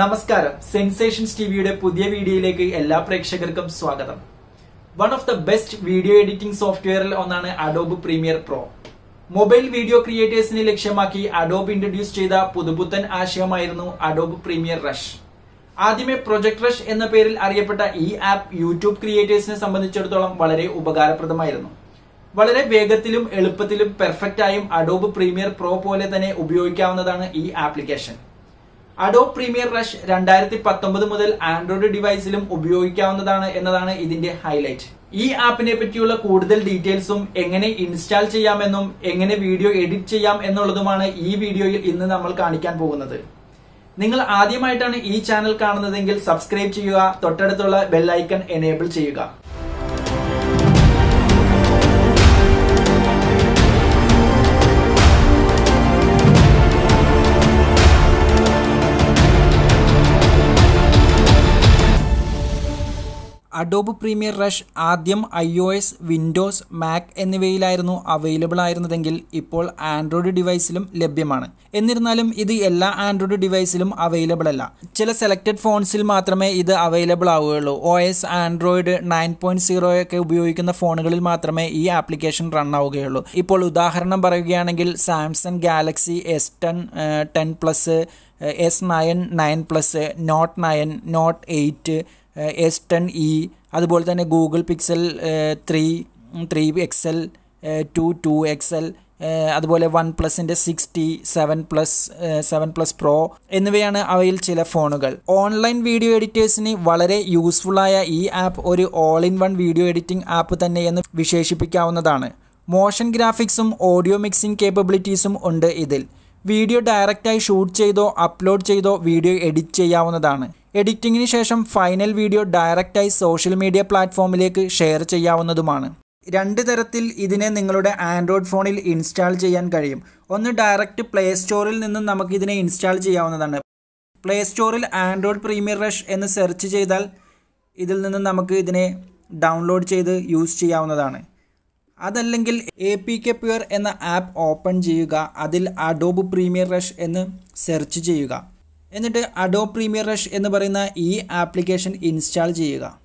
നമസ്കാരം. സെൻസേഷൻസ് ടിവിയുടെ പുതിയ വീഡിയോയിലേക്ക് എല്ലാ പ്രേക്ഷകർക്കും സ്വാഗതം. One of the best video editing സോഫ്റ്റ്വെയറിൽ ഒന്നാണ് Adobe Premiere Pro mobile video ക്രിയേറ്റേഴ്സിനെ ലക്ഷ്യമാക്കി അഡോബ് ഇൻട്രൊഡ്യൂസ് ചെയ്ത പുതുപുത്തൻ ആശയമായിരുന്നു അഡോബ് പ്രീമിയർ റഷ് ആദ്യമേ പ്രൊജക്ട് റഷ് എന്ന പേരിൽ അറിയപ്പെട്ട ഈ ആപ്പ് യൂട്യൂബ് ക്രിയേറ്റേഴ്സിനെ സംബന്ധിച്ചിടത്തോളം വളരെ ഉപകാരപ്രദമായിരുന്നു. വളരെ വേഗത്തിലും എളുപ്പത്തിലും പെർഫെക്റ്റ് ആയും അഡോബ് പ്രീമിയർ പ്രോ പോലെ തന്നെ ഉപയോഗിക്കാവുന്നതാണ് ഈ ആപ്ലിക്കേഷൻ അഡോബ് പ്രീമിയർ റഷ് രണ്ടായിരത്തി പത്തൊമ്പത് മുതൽ ആൻഡ്രോയിഡ് ഡിവൈസിലും ഉപയോഗിക്കാവുന്നതാണ് എന്നതാണ് ഇതിന്റെ ഹൈലൈറ്റ് ഈ ആപ്പിനെ പറ്റിയുള്ള കൂടുതൽ ഡീറ്റെയിൽസും എങ്ങനെ ഇൻസ്റ്റാൾ ചെയ്യാമെന്നും എങ്ങനെ വീഡിയോ എഡിറ്റ് ചെയ്യാം എന്നുള്ളതുമാണ് ഈ വീഡിയോയിൽ ഇന്ന് നമ്മൾ കാണിക്കാൻ പോകുന്നത്. നിങ്ങൾ ആദ്യമായിട്ടാണ് ഈ ചാനൽ കാണുന്നതെങ്കിൽ സബ്സ്ക്രൈബ് ചെയ്യുക തൊട്ടടുത്തുള്ള ബെല്ലൈക്കൺ എനേബിൾ ചെയ്യുക. അഡോബ് പ്രീമിയർ റഷ് ആദ്യം I O S Windows Mac എന്നിവയിലായിരുന്നു available ആയിരുന്നതെങ്കിൽ ഇപ്പോൾ ആൻഡ്രോയിഡ് ഡിവൈസിലും ലഭ്യമാണ്. എന്നിരുന്നാലും ഇത് എല്ലാ ആൻഡ്രോയിഡ് ഡിവൈസിലും അവൈലബിൾ അല്ല. ചില സെലക്റ്റഡ് ഫോൺസിൽ മാത്രമേ ഇത് അവൈലബിൾ ആവുകയുള്ളൂ. O S Android nine point zero ഒക്കെ ഉപയോഗിക്കുന്ന ഫോണുകളിൽ മാത്രമേ ഈ ആപ്ലിക്കേഷൻ റൺ ആവുകയുള്ളൂ. ഇപ്പോൾ ഉദാഹരണം പറയുകയാണെങ്കിൽ Samsung Galaxy S ten ten plus S nine nine plus note nine note eight S ten E അതുപോലെ തന്നെ Google Pixel three three X L two two X L അതുപോലെ വൺ പ്ലസിന്റെ six T seven plus seven plus pro എന്നിവയാണ് അവയിൽ ചില ഫോണുകൾ. Online video എഡിറ്റേഴ്സിന് വളരെ യൂസ്ഫുള്ളായ ഈ ആപ്പ് ഒരു all in one video editing app തന്നെ എന്ന് വിശേഷിപ്പിക്കാവുന്നതാണ് മോഷൻ ഗ്രാഫിക്സും ഓഡിയോ മിക്സിംഗ് കേപ്പബിലിറ്റീസും ഉണ്ട് ഇതിൽ. വീഡിയോ ഡയറക്റ്റായി ഷൂട്ട് ചെയ്തോ അപ്ലോഡ് ചെയ്തോ വീഡിയോ എഡിറ്റ് ചെയ്യാവുന്നതാണ്. എഡിറ്റിങ്ങിന് ശേഷം ഫൈനൽ വീഡിയോ ഡയറക്റ്റായി സോഷ്യൽ മീഡിയ പ്ലാറ്റ്ഫോമിലേക്ക് ഷെയർ ചെയ്യാവുന്നതുമാണ്. രണ്ട് തരത്തിൽ ഇതിനെ നിങ്ങളുടെ ആൻഡ്രോയിഡ് ഫോണിൽ ഇൻസ്റ്റാൾ ചെയ്യാൻ കഴിയും. ഒന്ന് ഡയറക്റ്റ് പ്ലേ സ്റ്റോറിൽ നിന്നും നമുക്ക് ഇതിനെ ഇൻസ്റ്റാൾ ചെയ്യാവുന്നതാണ്. പ്ലേ സ്റ്റോറിൽ ആൻഡ്രോയിഡ് പ്രീമിയർ റഷ് എന്ന് സെർച്ച് ചെയ്താൽ ഇതിൽ നിന്നും നമുക്ക് ഇതിനെ ഡൗൺലോഡ് ചെയ്ത് യൂസ് ചെയ്യാവുന്നതാണ്. അതല്ലെങ്കിൽ എ പി കെ പ്യുവർ എന്ന ആപ്പ് ഓപ്പൺ ചെയ്യുക. അതിൽ അഡോബ് പ്രീമിയർ റഷ് എന്ന് സെർച്ച് ചെയ്യുക. എന്നിട്ട് അഡോ പ്രീമിയർ റഷ് എന്ന് പറയുന്ന ഈ ആപ്ലിക്കേഷൻ ഇൻസ്റ്റാൾ ചെയ്യുക.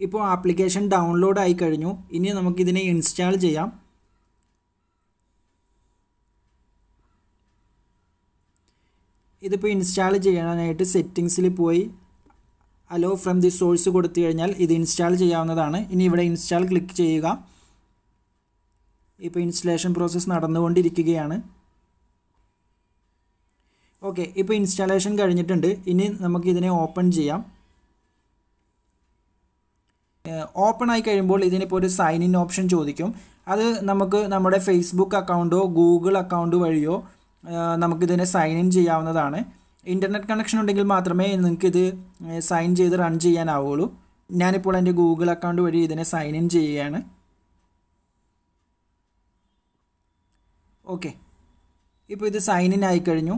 ഇപ്പോൾ ആപ്ലിക്കേഷൻ ഡൗൺലോഡ് ആയി കഴിഞ്ഞു. ഇനി നമുക്കിതിനെ ഇൻസ്റ്റാൾ ചെയ്യാം. ഇതിപ്പോൾ ഇൻസ്റ്റാൾ ചെയ്യാനായിട്ട് സെറ്റിങ്സിൽ പോയി. അലോ ഫ്രം ദി സോഴ്സ് കൊടുത്തു കഴിഞ്ഞാൽ ഇത് ഇൻസ്റ്റാൾ ചെയ്യാവുന്നതാണ്. ഇനി ഇവിടെ ഇൻസ്റ്റാൾ ക്ലിക്ക് ചെയ്യുക. ഇപ്പോൾ ഇൻസ്റ്റലേഷൻ പ്രോസസ്സ് നടന്നുകൊണ്ടിരിക്കുകയാണ്. ഓക്കെ ഇപ്പോൾ ഇൻസ്റ്റാളേഷൻ കഴിഞ്ഞിട്ടുണ്ട്. ഇനി നമുക്ക് ഇതിനെ ഓപ്പൺ ചെയ്യാം. ഓപ്പൺ ആയി കഴിയുമ്പോൾ ഇതിനിപ്പോൾ ഒരു സൈൻ ഇൻ ഓപ്ഷൻ ചോദിക്കും. അത് നമുക്ക് നമ്മുടെ ഫേസ്ബുക്ക് അക്കൗണ്ടോ ഗൂഗിൾ അക്കൗണ്ട് വഴിയോ നമുക്കിതിനെ സൈൻ ഇൻ ചെയ്യാവുന്നതാണ്. ഇന്റർനെറ്റ് കണക്ഷൻ ഉണ്ടെങ്കിൽ മാത്രമേ നിങ്ങൾക്കിത് സൈൻ ചെയ്ത് റൺ ചെയ്യാനാവുള്ളൂ ഞാനിപ്പോൾ എന്റെ ഗൂഗിൾ അക്കൗണ്ട് വഴി ഇതിനെ സൈൻ ഇൻ ചെയ്യുകയാണ്. ഓക്കെ ഇപ്പോൾ ഇത് സൈൻ ഇൻ ആയിക്കഴിഞ്ഞു.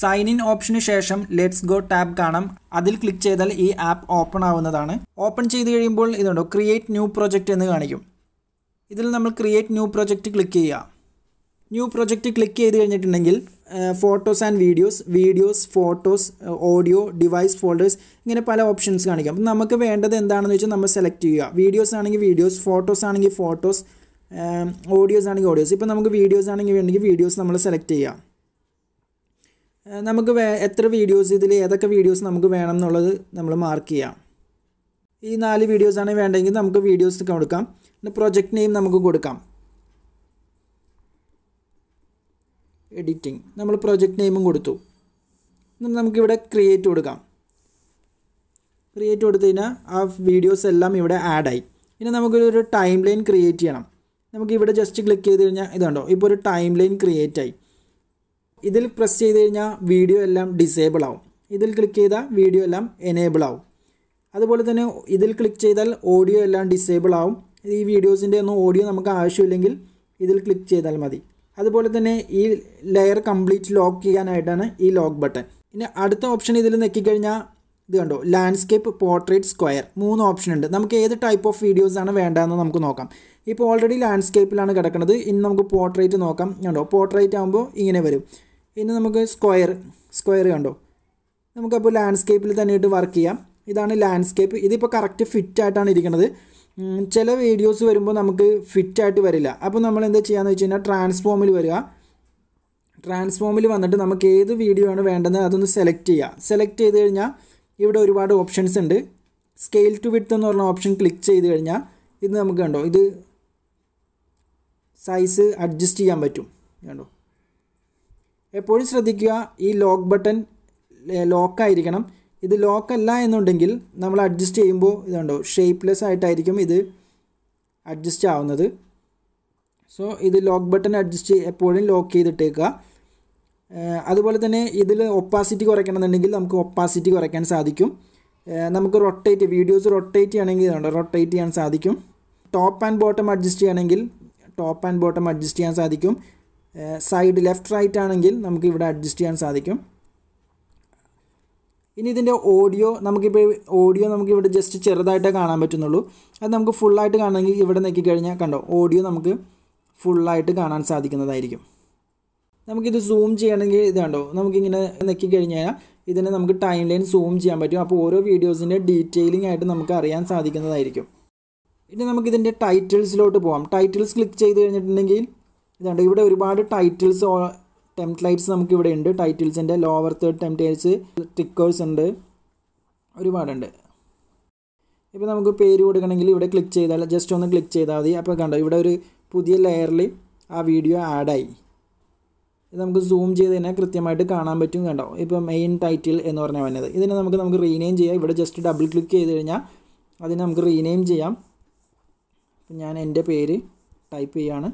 സൈൻ ഇൻ ഓപ്ഷന് ശേഷം ലെറ്റ്സ് ഗോ ടാബ് കാണാം. അതിൽ ക്ലിക്ക് ചെയ്താൽ ഈ ആപ്പ് ഓപ്പൺ ആവുന്നതാണ്. ഓപ്പൺ ചെയ്ത് കഴിയുമ്പോൾ ഇതുണ്ടോ? ക്രിയേറ്റ് ന്യൂ പ്രൊജക്റ്റ് എന്ന് കാണിക്കും. ഇതിൽ നമ്മൾ ക്രിയേറ്റ് ന്യൂ പ്രൊജക്റ്റ് ക്ലിക്ക് ചെയ്യുക. ന്യൂ പ്രൊജക്റ്റ് ക്ലിക്ക് ചെയ്ത് കഴിഞ്ഞിട്ടുണ്ടെങ്കിൽ photos and videos videos photos audio device folders ഇങ്ങനെ പല ഓപ്ഷൻസ് കാണിക്കാം. അപ്പം നമുക്ക് വേണ്ടത് എന്താണെന്ന് വെച്ചാൽ നമ്മൾ സെലക്ട് ചെയ്യുക. വീഡിയോസ് ആണെങ്കിൽ വീഡിയോസ് ഫോട്ടോസ് ആണെങ്കിൽ ഫോട്ടോസ് ഓഡിയോസ് ആണെങ്കിൽ ഓഡിയോസ് ഇപ്പോൾ നമുക്ക് വീഡിയോസ് ആണെങ്കിൽ വേണമെങ്കിൽ വീഡിയോസ് നമ്മൾ സെലക്ട് ചെയ്യാം. നമുക്ക് എത്ര വീഡിയോസ് ഇതിൽ ഏതൊക്കെ വീഡിയോസ് നമുക്ക് വേണം എന്നുള്ളത് നമ്മൾ മാർക്ക് ചെയ്യാം. ഈ നാല് വീഡിയോസ് ആണ് വേണ്ടെങ്കിൽ നമുക്ക് വീഡിയോസ് കൊടുക്കാം. പിന്നെ പ്രൊജക്റ്റ് നെയിം നമുക്ക് കൊടുക്കാം. എഡിറ്റിംഗ് നമ്മൾ പ്രൊജക്റ്റ് നെയിമും കൊടുത്തു. നമുക്കിവിടെ ക്രിയേറ്റ് കൊടുക്കാം. ക്രിയേറ്റ് കൊടുത്തു കഴിഞ്ഞാൽ ആ വീഡിയോസ് എല്ലാം ഇവിടെ ആഡായി ഇനി നമുക്കൊരു ടൈം ലൈൻ ക്രിയേറ്റ് ചെയ്യണം. നമുക്ക് ഇവിടെ ജസ്റ്റ് ക്ലിക്ക് ചെയ്ത് കഴിഞ്ഞാൽ ഇതുണ്ടോ ഇപ്പോൾ ഒരു ടൈം ലൈൻ ക്രിയേറ്റ് ആയി. ഇതിൽ പ്രസ് ചെയ്ത് കഴിഞ്ഞാൽ വീഡിയോ എല്ലാം ഡിസേബിൾ ആവും. ഇതിൽ ക്ലിക്ക് ചെയ്താൽ വീഡിയോ എല്ലാം എനേബിൾ ആവും. അതുപോലെ തന്നെ ഇതിൽ ക്ലിക്ക് ചെയ്താൽ ഓഡിയോ എല്ലാം ഡിസേബിൾ ആവും. ഈ വീഡിയോസിന്റെ ഒന്നും ഓഡിയോ നമുക്ക് ആവശ്യമില്ലെങ്കിൽ ഇതിൽ ക്ലിക്ക് ചെയ്താൽ മതി. അതുപോലെ തന്നെ ഈ ലെയർ കംപ്ലീറ്റ് ലോക്ക് ചെയ്യാനായിട്ടാണ് ഈ ലോക്ക് ബട്ടൺ ഇനി അടുത്ത ഓപ്ഷൻ ഇതിൽ നെക്കിക്കഴിഞ്ഞാൽ ഇത് കണ്ടോ? ലാൻഡ്സ്കേപ്പ് പോർട്രേറ്റ് സ്ക്വയർ മൂന്ന് ഓപ്ഷൻ ഉണ്ട്. നമുക്ക് ഏത് ടൈപ്പ് ഓഫ് വീഡിയോസാണ് വേണ്ടതെന്ന് നമുക്ക് നോക്കാം. ഇപ്പോൾ ഓൾറെഡി ലാൻഡ്സ്കേപ്പിലാണ് കിടക്കുന്നത്. ഇനി നമുക്ക് പോർട്രേറ്റ് നോക്കാം. കണ്ടോ? പോർട്രേറ്റ് ആകുമ്പോൾ ഇങ്ങനെ വരും. ഇനി നമുക്ക് സ്ക്വയർ സ്ക്വയർ കണ്ടോ? നമുക്കപ്പോൾ ലാൻഡ്സ്കേപ്പിൽ തന്നെ ഇട്ട് വർക്ക് ചെയ്യാം. ഇതാണ് ലാൻഡ്സ്കേപ്പ് ഇതിപ്പോൾ കറക്റ്റ് ഫിറ്റ് ആയിട്ടാണ് ഇരിക്കുന്നത്. ചില വീഡിയോസ് വരുമ്പോൾ നമുക്ക് ഫിറ്റ് ആയിട്ട് വരില്ല. അപ്പോൾ നമ്മൾ എന്താ ചെയ്യാന്ന് വെച്ച് കഴിഞ്ഞാൽ ട്രാൻസ്ഫോമിൽ വരിക. ട്രാൻസ്ഫോമിൽ വന്നിട്ട് നമുക്ക് ഏത് വീഡിയോ ആണ് വേണ്ടത് അതൊന്ന് സെലക്ട് ചെയ്യുക സെലക്ട് ചെയ്ത് കഴിഞ്ഞാൽ ഇവിടെ ഒരുപാട് ഓപ്ഷൻസ് ഉണ്ട്. സ്കെയിൽ ടു വിഡ്ത്ത് എന്ന് പറഞ്ഞ ഓപ്ഷൻ ക്ലിക്ക് ചെയ്ത് കഴിഞ്ഞാൽ ഇത് നമുക്ക് കണ്ടോ? ഇത് സൈസ് അഡ്ജസ്റ്റ് ചെയ്യാൻ പറ്റും. കണ്ടോ? എപ്പോഴും ശ്രദ്ധിക്കുക ഈ ലോക്ക് ബട്ടൺ ലോക്കായിരിക്കണം ഇത് ലോക്ക് അല്ല എന്നുണ്ടെങ്കിൽ നമ്മൾ അഡ്ജസ്റ്റ് ചെയ്യുമ്പോൾ ഇതുണ്ടോ ഷേപ്പ്ലെസ് ആയിട്ടായിരിക്കും ഇത് അഡ്ജസ്റ്റ് ആവുന്നത്. സോ ഇത് ലോക്ക് ബട്ടൺ അഡ്ജസ്റ്റ് എപ്പോഴും ലോക്ക് ചെയ്തിട്ടേക്കുക. അതുപോലെ തന്നെ ഇതിൽ ഒപ്പാസിറ്റി കുറയ്ക്കണമെന്നുണ്ടെങ്കിൽ നമുക്ക് ഒപ്പാസിറ്റി കുറയ്ക്കാൻ സാധിക്കും. നമുക്ക് റൊട്ടേറ്റ് വീഡിയോസ് റൊട്ടേറ്റ് ചെയ്യണമെങ്കിൽ ഇതുണ്ട് റൊട്ടേറ്റ് ചെയ്യാൻ സാധിക്കും. ടോപ്പ് ആൻഡ് ബോട്ടം അഡ്ജസ്റ്റ് ചെയ്യണമെങ്കിൽ ടോപ്പ് ആൻഡ് ബോട്ടം അഡ്ജസ്റ്റ് ചെയ്യാൻ സാധിക്കും. സൈഡ് ലെഫ്റ്റ് റൈറ്റ് ആണെങ്കിൽ നമുക്ക് ഇവിടെ അഡ്ജസ്റ്റ് ചെയ്യാൻ സാധിക്കും. ഇനി ഇതിന്റെ ഓഡിയോ നമുക്കിപ്പോൾ ഓഡിയോ നമുക്ക് ഇവിടെ ജസ്റ്റ് ചെറുതായിട്ടേ കാണാൻ പറ്റുന്നുള്ളൂ. അത് നമുക്ക് ഫുള്ളായിട്ട് കാണണമെങ്കിൽ ഇവിടെ നോക്കി കഴിഞ്ഞാൽ കണ്ടോ ഓഡിയോ നമുക്ക് ഫുള്ളായിട്ട് കാണാൻ സാധിക്കുന്നതായിരിക്കും. നമുക്കിത് സൂം ചെയ്യണമെങ്കിൽ ഇത് കണ്ടോ നമുക്കിങ്ങനെ നെക്കി കഴിഞ്ഞാൽ ഇതിനെ നമുക്ക് ടൈം ലൈൻ സൂം ചെയ്യാൻ പറ്റും. അപ്പോൾ ഓരോ വീഡിയോസിന്റെ ഡീറ്റെയിലിംഗ് ആയിട്ട് നമുക്ക് അറിയാൻ സാധിക്കുന്നതായിരിക്കും. ഇനി നമുക്കിതിന്റെ ടൈറ്റിൽസിലോട്ട് പോകാം ടൈറ്റിൽസ് ക്ലിക്ക് ചെയ്ത് കഴിഞ്ഞിട്ടുണ്ടെങ്കിൽ ഇതുണ്ട് ഇവിടെ ഒരുപാട് ടൈറ്റിൽസ് ടെംപ്ലൈറ്റ്സ് നമുക്ക് ഇവിടെ ഉണ്ട്. ടൈറ്റിൽസിന്റെ ലോവർ തേർഡ് ടെംപ്ലേറ്റ്സ് സ്റ്റിക്കേഴ്സ് ഉണ്ട്. ഒരുപാടുണ്ട്. ഇപ്പോൾ നമുക്ക് പേര് കൊടുക്കണമെങ്കിൽ ഇവിടെ ക്ലിക്ക് ചെയ്താൽ ജസ്റ്റ് ഒന്ന് ക്ലിക്ക് ചെയ്താൽ മതി. അപ്പോൾ കണ്ടോ ഇവിടെ ഒരു പുതിയ ലെയറിൽ ആ വീഡിയോ ആഡായി ഇത് നമുക്ക് സൂം ചെയ്ത് തന്നെ കൃത്യമായിട്ട് കാണാൻ പറ്റും കണ്ടോ. ഇപ്പോൾ മെയിൻ ടൈറ്റിൽ എന്ന് പറഞ്ഞാൽ വന്നത്. ഇതിനെ നമുക്ക് നമുക്ക് റീനെയിം ചെയ്യാം. ഇവിടെ ജസ്റ്റ് ഡബിൾ ക്ലിക്ക് ചെയ്ത് കഴിഞ്ഞാൽ അതിനെ നമുക്ക് റീനെയിം ചെയ്യാം. ഞാൻ എന്റെ പേര് ടൈപ്പ് ചെയ്യാണ്.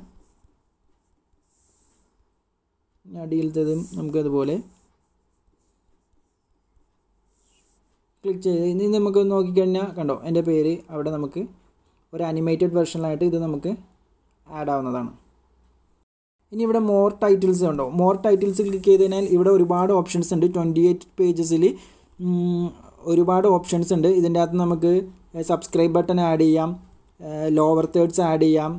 അടിയിലത്തതും നമുക്കതുപോലെ ക്ലിക്ക് ചെയ്ത് ഇനി നമുക്ക് നോക്കിക്കഴിഞ്ഞാൽ കണ്ടോ എന്റെ പേര് അവിടെ നമുക്ക് ഒരു അനിമേറ്റഡ് വെർഷനിലായിട്ട് ഇത് നമുക്ക് ആഡ് ആവുന്നതാണ്. ഇനി ഇവിടെ മോർ ടൈറ്റിൽസ് ഉണ്ടോ മോർ ടൈറ്റിൽസ് ക്ലിക്ക് ചെയ്ത് കഴിഞ്ഞാൽ ഇവിടെ ഒരുപാട് ഓപ്ഷൻസ് ഉണ്ട്. ട്വന്റി എയ്റ്റ് പേജസിൽ ഒരുപാട് ഓപ്ഷൻസ് ഉണ്ട്. ഇതിന്റെ അകത്ത് നമുക്ക് സബ്സ്ക്രൈബ് ബട്ടൺ ആഡ് ചെയ്യാം. ലോവർ തേർഡ്സ് ആഡ് ചെയ്യാം.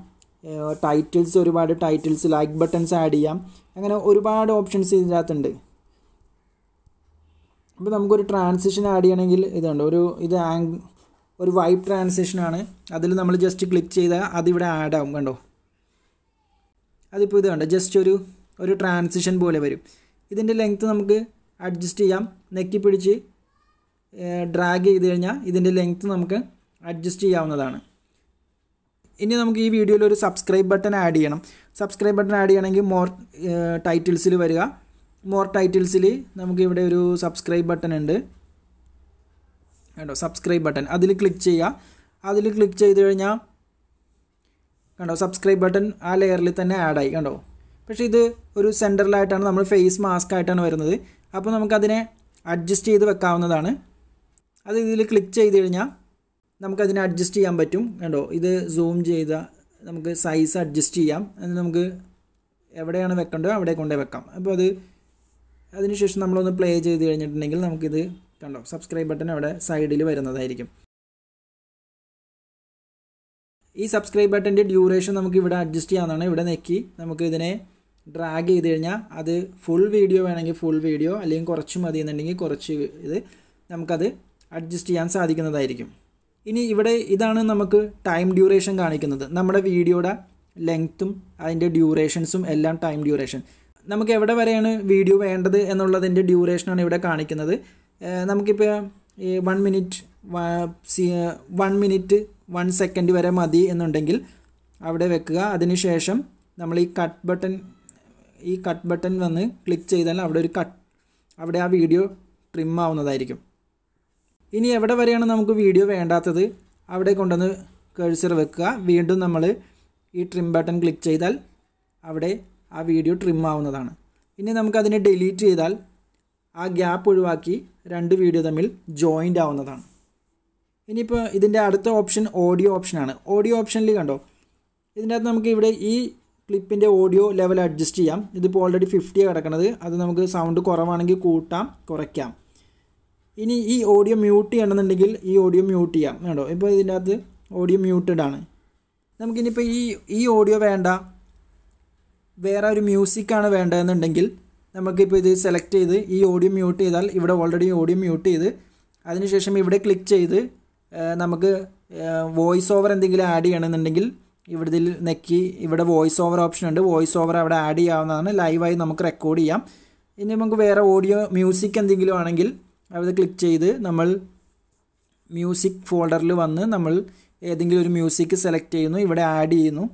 ടൈറ്റിൽസ് ഒരുപാട് ടൈറ്റിൽസ് ലൈക്ക് ബട്ടൺസ് ആഡ് ചെയ്യാം. അങ്ങനെ ഒരുപാട് ഓപ്ഷൻസ് ഇതിനകത്തുണ്ട്. അപ്പോൾ നമുക്കൊരു ട്രാൻസിഷൻ ആഡ് ചെയ്യണമെങ്കിൽ ഇതുണ്ട്. ഒരു ഇത് ആങ് ഒരു വൈപ്പ് ട്രാൻസിഷനാണ് അതിൽ നമ്മൾ ജസ്റ്റ് ക്ലിക്ക് ചെയ്താൽ അതിവിടെ ആഡ് ആവും കണ്ടോ? അതിപ്പോൾ ഇത് കണ്ടോ ജസ്റ്റ് ഒരു ഒരു ട്രാൻസിഷൻ പോലെ വരും. ഇതിന്റെ ലെങ്ത്ത് നമുക്ക് അഡ്ജസ്റ്റ് ചെയ്യാം. നെക്കി പിടിച്ച് ഡ്രാഗ് ചെയ്ത് കഴിഞ്ഞാൽ ഇതിന്റെ ലെങ്ത്ത് നമുക്ക് അഡ്ജസ്റ്റ് ചെയ്യാവുന്നതാണ്. ഇനി നമുക്ക് ഈ വീഡിയോയിൽ ഒരു സബ്സ്ക്രൈബ് ബട്ടൺ ആഡ് ചെയ്യണം. സബ്സ്ക്രൈബ് ബട്ടൺ ആഡ് ചെയ്യണമെങ്കിൽ മോർ ടൈറ്റിൽസിൽ വരിക. മോർ ടൈറ്റിൽസിൽ നമുക്ക് ഇവിടെ ഒരു സബ്സ്ക്രൈബ് ബട്ടൺ ഉണ്ട്. കണ്ടോ? സബ്സ്ക്രൈബ് ബട്ടൺ അതിൽ ക്ലിക്ക് ചെയ്യുക. അതിൽ ക്ലിക്ക് ചെയ്ത് കഴിഞ്ഞാൽ കണ്ടോ? സബ്സ്ക്രൈബ് ബട്ടൺ ആ ലെയറിൽ തന്നെ ആഡായി കണ്ടോ? പക്ഷേ ഇത് ഒരു സെന്ററിലായിട്ടാണ് നമ്മൾ ഫേസ് മാസ്ക് ആയിട്ടാണ് വരുന്നത്. അപ്പോൾ നമുക്കതിനെ അഡ്ജസ്റ്റ് ചെയ്ത് വെക്കാവുന്നതാണ്. അത് ഇതിൽ ക്ലിക്ക് ചെയ്ത് കഴിഞ്ഞാൽ നമുക്കതിനെ അഡ്ജസ്റ്റ് ചെയ്യാൻ പറ്റും. കണ്ടോ? ഇത് സൂം ചെയ്ത നമുക്ക് സൈസ് അഡ്ജസ്റ്റ് ചെയ്യാം. അത് നമുക്ക് എവിടെയാണ് വെക്കേണ്ടത്? അവിടെ കൊണ്ടേ വെക്കാം. അപ്പോൾ അത് അതിനുശേഷം നമ്മളൊന്ന് പ്ലേ ചെയ്ത് കഴിഞ്ഞിട്ടുണ്ടെങ്കിൽ നമുക്കിത് കണ്ടോ? സബ്സ്ക്രൈബ് ബട്ടൺ അവിടെ സൈഡിൽ വരുന്നതായിരിക്കും. ഈ സബ്സ്ക്രൈബ് ബട്ടന്റെ ഡ്യൂറേഷൻ നമുക്ക് ഇവിടെ അഡ്ജസ്റ്റ് ചെയ്യാവുന്നതാണ്. ഇവിടെ നെക്കി നമുക്ക് ഇതിനെ ഡ്രാഗ് ചെയ്ത് കഴിഞ്ഞാൽ അത് ഫുൾ വീഡിയോ വേണമെങ്കിൽ ഫുൾ വീഡിയോ അല്ലെങ്കിൽ കുറച്ച് മതി എന്നുണ്ടെങ്കിൽ കുറച്ച് ഇത് നമുക്കത് അഡ്ജസ്റ്റ് ചെയ്യാൻ സാധിക്കുന്നതായിരിക്കും. ഇനി ഇവിടെ ഇതാണ് നമുക്ക് ടൈം ഡ്യൂറേഷൻ കാണിക്കുന്നത്. നമ്മുടെ വീഡിയോയുടെ ലെങ്ത്തും അതിന്റെ ഡ്യൂറേഷൻസും എല്ലാം ടൈം ഡ്യൂറേഷൻ നമുക്ക് എവിടെ വരെയാണ് വീഡിയോ വേണ്ടത് എന്നുള്ളതിന്റെ ഡ്യൂറേഷനാണ് ഇവിടെ കാണിക്കുന്നത്. നമുക്കിപ്പോൾ ഈ one minute one minute one second വരെ മതി എന്നുണ്ടെങ്കിൽ അവിടെ വെക്കുക. അതിനുശേഷം നമ്മൾ ഈ കട്ട് ബട്ടൺ ഈ കട്ട് ബട്ടൺ വന്ന് ക്ലിക്ക് ചെയ്താൽ അവിടെ ഒരു കട്ട് അവിടെ ആ വീഡിയോ ട്രിം ആവുന്നതായിരിക്കും. ഇനി എവിടെ വരെയാണ് നമുക്ക് വീഡിയോ വേണ്ടാത്തത്? അവിടെ കൊണ്ടുവന്ന് കേഴ്സർ വെക്കുക. വീണ്ടും നമ്മൾ ഈ ട്രിം ബട്ടൺ ക്ലിക്ക് ചെയ്താൽ അവിടെ ആ വീഡിയോ ട്രിം ആവുന്നതാണ്. ഇനി നമുക്കതിനെ ഡിലീറ്റ് ചെയ്താൽ ആ ഗ്യാപ്പ് ഒഴിവാക്കി രണ്ട് വീഡിയോ തമ്മിൽ ജോയിന്റ് ആവുന്നതാണ്. ഇനിയിപ്പോൾ ഇതിന്റെ അടുത്ത ഓപ്ഷൻ ഓഡിയോ ഓപ്ഷനാണ് ഓഡിയോ ഓപ്ഷനിൽ കണ്ടോ? ഇതിന്റെ അകത്ത് നമുക്ക് ഇവിടെ ഈ ക്ലിപ്പിന്റെ ഓഡിയോ ലെവൽ അഡ്ജസ്റ്റ് ചെയ്യാം. ഇതിപ്പോൾ ഓൾറെഡി ഫിഫ്റ്റിയാണ് കിടക്കുന്നത് അത് നമുക്ക് സൗണ്ട് കുറവാണെങ്കിൽ കൂട്ടാം കുറയ്ക്കാം. ഇനി ഈ ഓഡിയോ മ്യൂട്ട് ചെയ്യണമെന്നുണ്ടെങ്കിൽ ഈ ഓഡിയോ മ്യൂട്ട് ചെയ്യാം കേട്ടോ. ഇപ്പോൾ ഇതിന്റെ അകത്ത് ഓഡിയോ മ്യൂട്ടഡ് ആണ്. നമുക്കിനിപ്പോൾ ഈ ഈ ഓഡിയോ വേണ്ട. വേറെ ഒരു മ്യൂസിക്കാണ് വേണ്ടതെന്നുണ്ടെങ്കിൽ നമുക്കിപ്പോൾ ഇത് സെലക്ട് ചെയ്ത് ഈ ഓഡിയോ മ്യൂട്ട് ചെയ്താൽ ഇവിടെ ഓൾറെഡി ഓഡിയോ മ്യൂട്ട് ചെയ്ത് അതിനുശേഷം ഇവിടെ ക്ലിക്ക് ചെയ്ത് നമുക്ക് വോയിസ് ഓവർ എന്തെങ്കിലും ആഡ് ചെയ്യണമെന്നുണ്ടെങ്കിൽ ഇവിടെ നെക്കി ഇവിടെ വോയിസ് ഓവർ ഓപ്ഷൻ ഉണ്ട്. വോയിസ് ഓവർ അവിടെ ആഡ് ചെയ്യാവുന്നതാണ്. ലൈവായി നമുക്ക് റെക്കോർഡ് ചെയ്യാം. ഇനി നമുക്ക് വേറെ ഓഡിയോ മ്യൂസിക് എന്തെങ്കിലും ആണെങ്കിൽ അവിടെ ക്ലിക്ക് ചെയ്ത് നമ്മൾ മ്യൂസിക് ഫോൾഡറിൽ വന്ന് നമ്മൾ ഏതെങ്കിലും ഒരു മ്യൂസിക് സെലക്ട് ചെയ്യുന്നു ഇവിടെ ആഡ് ചെയ്യുന്നു.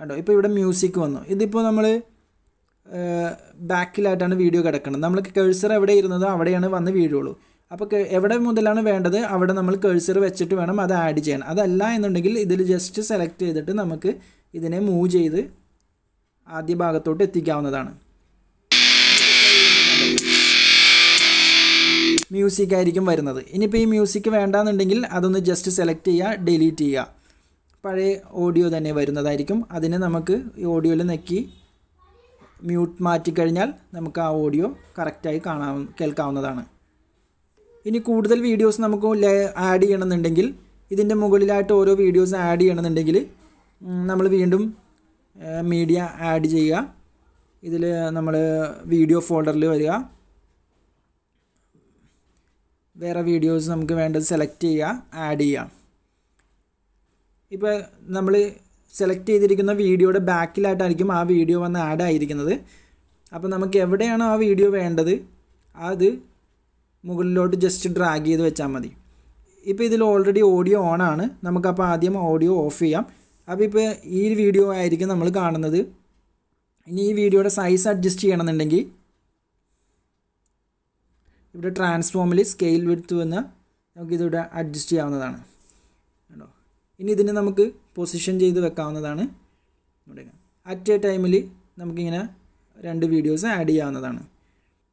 കണ്ടോ? ഇപ്പോൾ ഇവിടെ മ്യൂസിക് വന്നു. ഇതിപ്പോൾ നമ്മൾ ബാക്കിലായിട്ടാണ് വീഡിയോ കിടക്കുന്നത്. നമ്മൾ കേഴ്സർ എവിടെ ഇരുന്നതോ അവിടെയാണ് വന്ന് വീഴുള്ളൂ. അപ്പോൾ എവിടെ മുതലാണ് വേണ്ടത്? അവിടെ നമ്മൾ കേഴ്സർ വെച്ചിട്ട് വേണം അത് ആഡ് ചെയ്യാൻ. അതല്ല എന്നുണ്ടെങ്കിൽ ഇതിൽ ജസ്റ്റ് സെലക്ട് ചെയ്തിട്ട് നമുക്ക് ഇതിനെ മൂവ് ചെയ്ത് ആദ്യ ഭാഗത്തോട്ട് എത്തിക്കാവുന്നതാണ്. മ്യൂസിക് ആയിരിക്കും വരുന്നത്. ഇനിയിപ്പോൾ ഈ മ്യൂസിക് വേണ്ടാന്നുണ്ടെങ്കിൽ അതൊന്ന് ജസ്റ്റ് സെലക്ട് ചെയ്യുക ഡിലീറ്റ് ചെയ്യുക. പഴയ ഓഡിയോ തന്നെ വരുന്നതായിരിക്കും. അതിനെ നമുക്ക് ഈ ഓഡിയോയിൽ നെക്കി മ്യൂട്ട് മാറ്റിക്കഴിഞ്ഞാൽ നമുക്ക് ആ ഓഡിയോ കറക്റ്റായി കാണാൻ കേൾക്കാവുന്നതാണ്. ഇനി കൂടുതൽ വീഡിയോസ് നമുക്ക് ആഡ് ചെയ്യണമെന്നുണ്ടെങ്കിൽ ഇതിന്റെ മുകളിലായിട്ട് ഓരോ വീഡിയോസ് ആഡ് ചെയ്യണമെന്നുണ്ടെങ്കിൽ നമ്മൾ വീണ്ടും മീഡിയ ആഡ് ചെയ്യുക. ഇതിൽ നമ്മൾ വീഡിയോ ഫോൾഡറിൽ വരിക. വേറെ വീഡിയോസ് നമുക്ക് വേണ്ടത് സെലക്ട് ചെയ്യുക ആഡ് ചെയ്യാം. ഇപ്പോൾ നമ്മൾ സെലക്ട് ചെയ്തിരിക്കുന്ന വീഡിയോയുടെ ബാക്കിലായിട്ടായിരിക്കും ആ വീഡിയോ വന്ന് ആഡ് ആയിരിക്കുന്നത്. അപ്പോൾ നമുക്ക് എവിടെയാണോ ആ വീഡിയോ വേണ്ടത്? അത് മുകളിലോട്ട് ജസ്റ്റ് ഡ്രാഗ് ചെയ്ത് വെച്ചാൽ മതി. ഇപ്പോൾ ഇതിൽ ഓൾറെഡി ഓഡിയോ ഓൺ ആണ്. നമുക്കപ്പോൾ ആദ്യം ഓഡിയോ ഓഫ് ചെയ്യാം. അപ്പോൾ ഇപ്പോൾ ഈ വീഡിയോ ആയിരിക്കും നമ്മൾ കാണുന്നത്. ഇനി ഈ വീഡിയോയുടെ സൈസ് അഡ്ജസ്റ്റ് ചെയ്യണമെന്നുണ്ടെങ്കിൽ ഇവിടെ ട്രാൻസ്ഫോമിൽ സ്കെയിൽ വിടുത്ത് വന്ന് നമുക്കിതിവിടെ അഡ്ജസ്റ്റ് ചെയ്യാവുന്നതാണ്. കേട്ടോ ഇനി ഇതിനെ നമുക്ക് പൊസിഷൻ ചെയ്ത് വെക്കാവുന്നതാണ്. ഇവിടെ അറ്റ് എ ടൈമിൽ നമുക്കിങ്ങനെ രണ്ട് വീഡിയോസ് ആഡ് ചെയ്യാവുന്നതാണ്.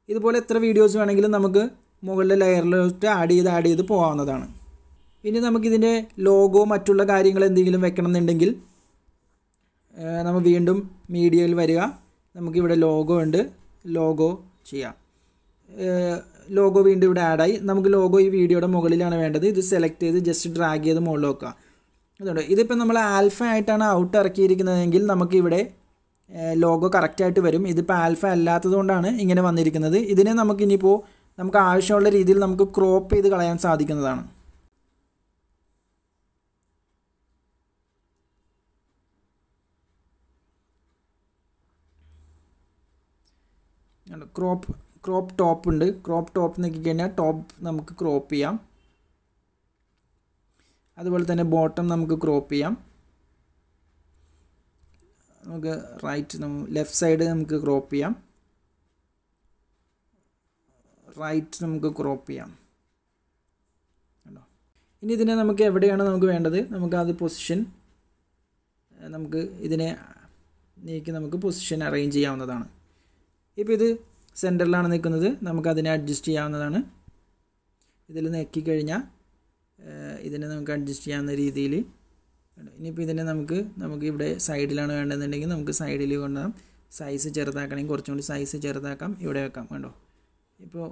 ഇതുപോലെ എത്ര വീഡിയോസ് വേണമെങ്കിലും നമുക്ക് മുകളിലെ ലെയറിലോട്ട് ആഡ് ചെയ്ത് ആഡ് ചെയ്ത് പോകാവുന്നതാണ്. ഇനി നമുക്കിതിന്റെ ലോഗോ മറ്റുള്ള കാര്യങ്ങൾ എന്തെങ്കിലും വെക്കണം എന്നുണ്ടെങ്കിൽ നമ്മൾ വീണ്ടും മീഡിയയിൽ വരിക. നമുക്കിവിടെ ലോഗോ ഉണ്ട്. ലോഗോ ചെയ്യാം. ലോഗോ വീണ്ടും ഇവിടെ ആഡായി നമുക്ക് ലോഗോ ഈ വീഡിയോയുടെ മുകളിലാണ് വേണ്ടത്. ഇത് സെലക്ട് ചെയ്ത് ജസ്റ്റ് ഡ്രാഗ് ചെയ്ത് മുകളിൽ വെക്കുക. അതുകൊണ്ട് ഇതിപ്പോൾ നമ്മൾ ആൽഫ ആയിട്ടാണ് ഔട്ട് ഇറക്കിയിരിക്കുന്നതെങ്കിൽ നമുക്കിവിടെ ലോഗോ കറക്റ്റായിട്ട് വരും. ഇതിപ്പോൾ ആൽഫ അല്ലാത്തതുകൊണ്ടാണ് ഇങ്ങനെ വന്നിരിക്കുന്നത്. ഇതിനെ നമുക്ക് ഇനിയിപ്പോൾ നമുക്ക് ആവശ്യമുള്ള രീതിയിൽ നമുക്ക് ക്രോപ്പ് ചെയ്ത് കളയാൻ സാധിക്കുന്നതാണ്. ക്രോപ്പ് ക്രോപ്പ് ടോപ്പ് ഉണ്ട്. ക്രോപ്പ് ടോപ്പ് നോക്കി കഴിഞ്ഞാൽ ടോപ്പ് നമുക്ക് ക്രോപ്പ് ചെയ്യാം. അതുപോലെ തന്നെ ബോട്ടം നമുക്ക് ക്രോപ്പ് ചെയ്യാം. നമുക്ക് റൈറ്റ് ലെഫ്റ്റ് സൈഡ് നമുക്ക് ക്രോപ്പ് ചെയ്യാം. റൈറ്റ് നമുക്ക് ക്രോപ്പ് ചെയ്യാം. കണ്ടോ ഇനി ഇതിനെ നമുക്ക് എവിടെയാണ് നമുക്ക് വേണ്ടത്? നമുക്ക് അത് പൊസിഷൻ നമുക്ക് ഇതിനെ നീക്കി നമുക്ക് പൊസിഷൻ അറേഞ്ച് ചെയ്യാവുന്നതാണ്. ഇപ്പോൾ ഇത് സെന്ററിലാണ് നിൽക്കുന്നത്. നമുക്ക് അതിനെ അഡ്ജസ്റ്റ് ചെയ്യാവുന്നതാണ് ഇതിൽ നെക്കിക്കഴിഞ്ഞാൽ ഇതിനെ നമുക്ക് അഡ്ജസ്റ്റ് ചെയ്യാവുന്ന രീതിയിൽ ഇനിയിപ്പോൾ ഇതിനെ നമുക്ക് നമുക്ക് ഇവിടെ സൈഡിലാണ് വേണ്ടതെന്നുണ്ടെങ്കിൽ നമുക്ക് സൈഡിൽ കൊണ്ടുപോകാം സൈസ് ചെറുതാക്കണമെങ്കിൽ കുറച്ചും കൂടി സൈസ് ചെറുതാക്കാം. ഇവിടെ വെക്കാം കണ്ടോ? ഇപ്പോൾ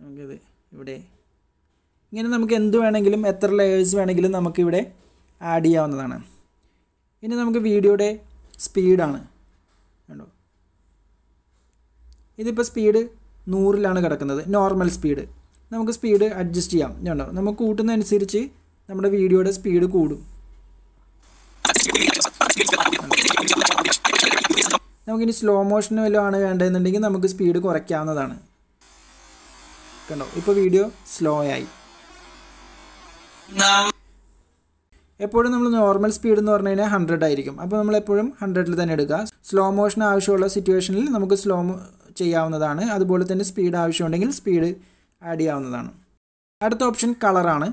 നമുക്കിത് ഇവിടെ. ഇങ്ങനെ നമുക്ക് എന്ത് വേണമെങ്കിലും എത്ര ലെയേഴ്സ് വേണമെങ്കിലും നമുക്കിവിടെ ആഡ് ചെയ്യാവുന്നതാണ്. ഇനി നമുക്ക് വീഡിയോയുടെ സ്പീഡാണ് കണ്ടോ ഇതിപ്പോൾ സ്പീഡ് നൂറിലാണ് കിടക്കുന്നത്. നോർമൽ സ്പീഡ് നമുക്ക് സ്പീഡ് അഡ്ജസ്റ്റ് ചെയ്യാം. കണ്ടോ? നമുക്ക് കൂട്ടുന്നതനുസരിച്ച് നമ്മുടെ വീഡിയോയുടെ സ്പീഡ് കൂടും. നമുക്കിനി സ്ലോ മോഷൻ വല്ലതും ആണ് വേണ്ടതെന്നുണ്ടെങ്കിൽ നമുക്ക് സ്പീഡ് കുറയ്ക്കാവുന്നതാണ്. കണ്ടോ? ഇപ്പോൾ വീഡിയോ സ്ലോ ആയി. എപ്പോഴും നമ്മൾ നോർമൽ സ്പീഡ് എന്ന് പറഞ്ഞു കഴിഞ്ഞാൽ ഹൺഡ്രഡ് ആയിരിക്കും. അപ്പോൾ നമ്മൾ എപ്പോഴും ഹൺഡ്രഡിൽ തന്നെ എടുക്കുക. സ്ലോ മോഷൻ ആവശ്യമുള്ള സിറ്റുവേഷനിൽ നമുക്ക് സ്ലോ ചെയ്യാവുന്നതാണ്. അതുപോലെ തന്നെ സ്പീഡ് ആവശ്യമുണ്ടെങ്കിൽ സ്പീഡ് ആഡ് ചെയ്യാവുന്നതാണ്. അടുത്ത ഓപ്ഷൻ കളറാണ്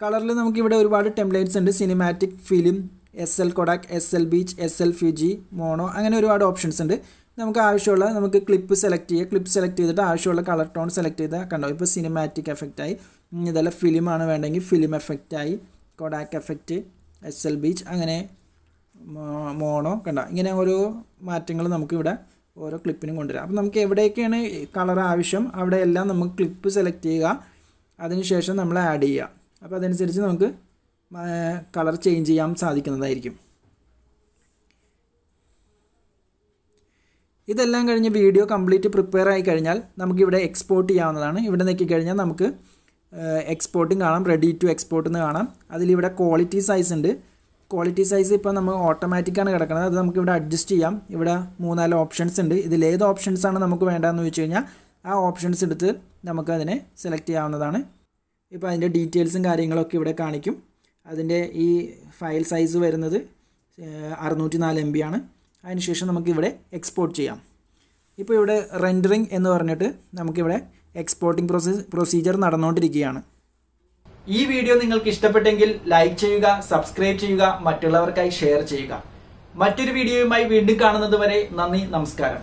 കളറിൽ നമുക്കിവിടെ ഒരുപാട് ടെംപ്ലേറ്റ്സ് ഉണ്ട്. Cinematic film S L Kodak S L beach S L Fuji mono അങ്ങനെ ഒരുപാട് ഓപ്ഷൻസ് ഉണ്ട്. നമുക്ക് ആവശ്യമുള്ള നമുക്ക് ക്ലിപ്പ് സെലക്ട് ചെയ്യുക. ക്ലിപ്പ് സെലക്ട് ചെയ്തിട്ട് ആവശ്യമുള്ള കളർ ടോൺ സെലക്ട് ചെയ്താൽ കണ്ടോ? ഇപ്പോൾ സിനിമാറ്റിക് എഫക്റ്റായി ഇതെല്ലാം ഫിലിമാണ് വേണ്ടെങ്കിൽ film എഫക്റ്റായി Kodak effect S L beach അങ്ങനെ മോണോ കണ്ട? ഇങ്ങനെ ഓരോ മാറ്റങ്ങൾ നമുക്കിവിടെ ഓരോ ക്ലിപ്പിനും കൊണ്ടുവരാം. അപ്പോൾ നമുക്ക് എവിടെയൊക്കെയാണ് കളർ ആവശ്യം? അവിടെ എല്ലാം നമുക്ക് ക്ലിപ്പ് സെലക്ട് ചെയ്യുക. അതിനുശേഷം നമ്മൾ ആഡ് ചെയ്യുക. അപ്പോൾ അതനുസരിച്ച് നമുക്ക് കളർ ചേഞ്ച് ചെയ്യാൻ സാധിക്കുന്നതായിരിക്കും. ഇതെല്ലാം കഴിഞ്ഞ് വീഡിയോ കംപ്ലീറ്റ് പ്രിപ്പയർ ആയി കഴിഞ്ഞാൽ നമുക്കിവിടെ എക്സ്പോർട്ട് ചെയ്യാവുന്നതാണ്. ഇവിടെ കഴിഞ്ഞാൽ നമുക്ക് എക്സ്പോർട്ടും കാണാം. റെഡി ടു എക്സ്പോർട്ട് എന്ന് കാണാം. അതിലിവിടെ ക്വാളിറ്റി സൈസ് ഉണ്ട്. ക്വാളിറ്റി സൈസ് ഇപ്പോൾ നമ്മൾ ഓട്ടോമാറ്റിക്കാണ് കിടക്കുന്നത്. അത് നമുക്ക് ഇവിടെ അഡ്ജസ്റ്റ് ചെയ്യാം. ഇവിടെ മൂന്നാൽ ഓപ്ഷൻസ് ഉണ്ട്. ഇതിൽ ഏത് ഓപ്ഷൻസ് ആണ് നമുക്ക് വേണ്ടതെന്ന് വെച്ച് കഴിഞ്ഞാൽ ആ ഓപ്ഷൻസ് എടുത്ത് നമുക്ക് അതിനെ സെലക്ട് ചെയ്യാവുന്നതാണ്. ഇപ്പോൾ അതിന്റെ ഡീറ്റെയിൽസും കാര്യങ്ങളൊക്കെ ഇവിടെ കാണിക്കും. അതിന്റെ ഈ ഫയൽ സൈസ് വരുന്നത് അറുന്നൂറ്റി നാല് എം ബി ആണ്. അതിനുശേഷം നമുക്കിവിടെ എക്സ്പോർട്ട് ചെയ്യാം. ഇപ്പോൾ ഇവിടെ റെൻഡറിങ് എന്ന് പറഞ്ഞിട്ട് നമുക്കിവിടെ എക്സ്പോർട്ടിംഗ് പ്രോസസ് പ്രൊസീജിയർ നടന്നുകൊണ്ടിരിക്കുകയാണ്. ഈ വീഡിയോ നിങ്ങൾക്ക് ഇഷ്ടപ്പെട്ടെങ്കിൽ ലൈക്ക് ചെയ്യുക സബ്സ്ക്രൈബ് ചെയ്യുക മറ്റുള്ളവർക്കായി ഷെയർ ചെയ്യുക. മറ്റൊരു വീഡിയോയുമായി വീണ്ടും കാണുന്നത് വരെ നന്ദി നമസ്കാരം.